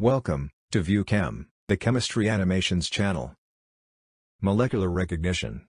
Welcome to ViewChem, the Chemistry Animations channel. Molecular Recognition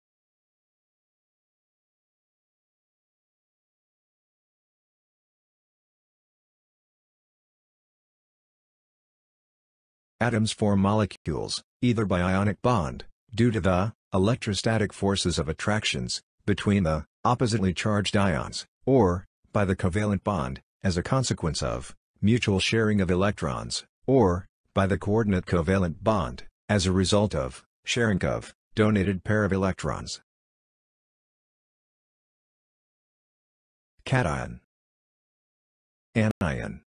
Atoms form molecules, either by ionic bond, due to the electrostatic forces of attractions between the oppositely charged ions, or by the covalent bond, as a consequence of mutual sharing of electrons or, by the coordinate covalent bond, as a result of, sharing of, donated pair of electrons. Cation Anion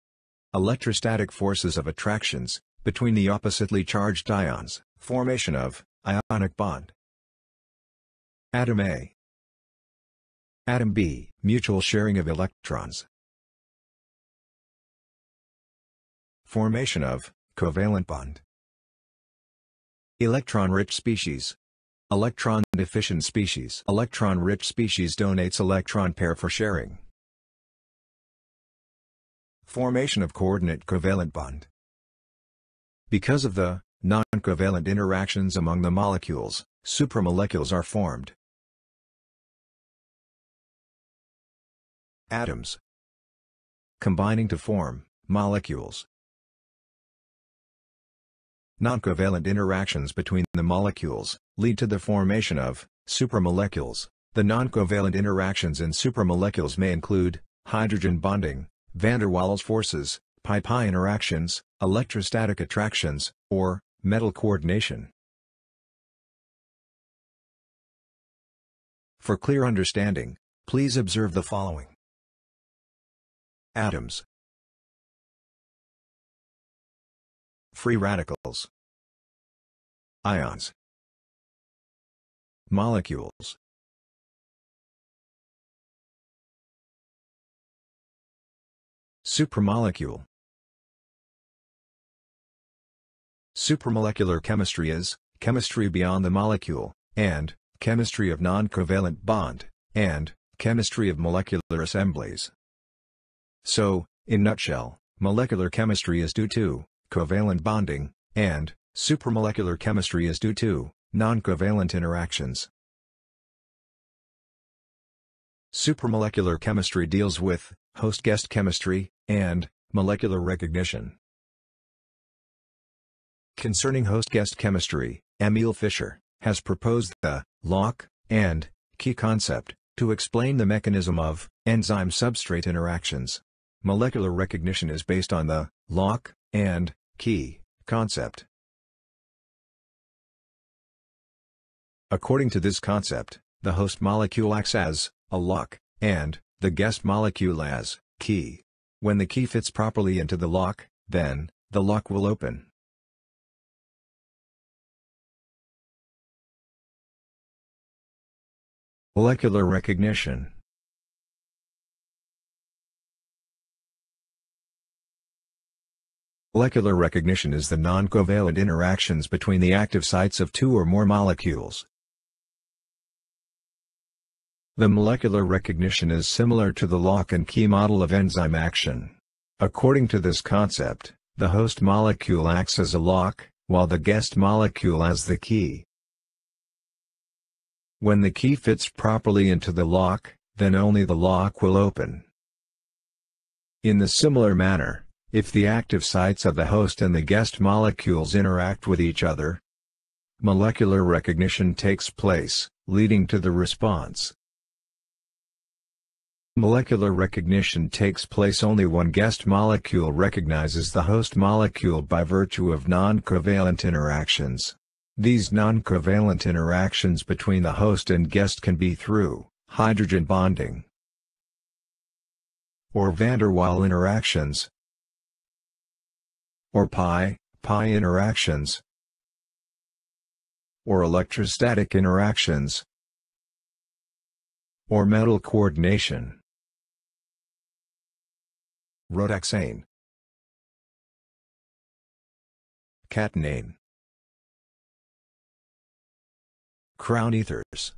Electrostatic forces of attractions, between the oppositely charged ions, formation of, ionic bond. Atom A Atom B, mutual sharing of electrons. Formation of, covalent bond. Electron-rich species. Electron-deficient species. Electron-rich species donates electron pair for sharing. Formation of coordinate covalent bond. Because of the non-covalent interactions among the molecules, supramolecules are formed. Atoms combining to form molecules. Non-covalent interactions between the molecules lead to the formation of supramolecules. The non-covalent interactions in supramolecules may include hydrogen bonding, van der Waals forces, pi-pi interactions, electrostatic attractions, or metal coordination. For clear understanding, please observe the following. Atoms Free radicals. Ions. Molecules. Supramolecule. Supramolecular chemistry is, chemistry beyond the molecule, and, chemistry of non-covalent bond, and, chemistry of molecular assemblies. So, in nutshell, molecular chemistry is due to, covalent bonding, and, supramolecular chemistry is due to, non-covalent interactions. Supramolecular chemistry deals with, host-guest chemistry, and, molecular recognition. Concerning host-guest chemistry, Emil Fischer, has proposed the, lock, and, key concept, to explain the mechanism of, enzyme-substrate interactions. Molecular recognition is based on the, lock, and, Key, concept. According to this concept, the host molecule acts as a lock, and the guest molecule as key. When the key fits properly into the lock, then the lock will open. Molecular recognition Molecular recognition is the non-covalent interactions between the active sites of two or more molecules. The molecular recognition is similar to the lock and key model of enzyme action. According to this concept, the host molecule acts as a lock, while the guest molecule as the key. When the key fits properly into the lock, then only the lock will open. In the similar manner, if the active sites of the host and the guest molecules interact with each other, molecular recognition takes place, leading to the response. Molecular recognition takes place only when guest molecule recognizes the host molecule by virtue of non-covalent interactions. These non-covalent interactions between the host and guest can be through hydrogen bonding or van der Waal interactions, or pi, pi interactions, or electrostatic interactions, or metal coordination. Rotaxane Catenane Crown ethers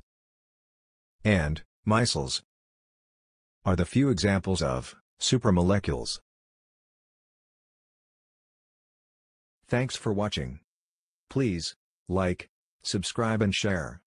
and micelles are the few examples of supramolecules. Thanks for watching. Please, like, subscribe and share.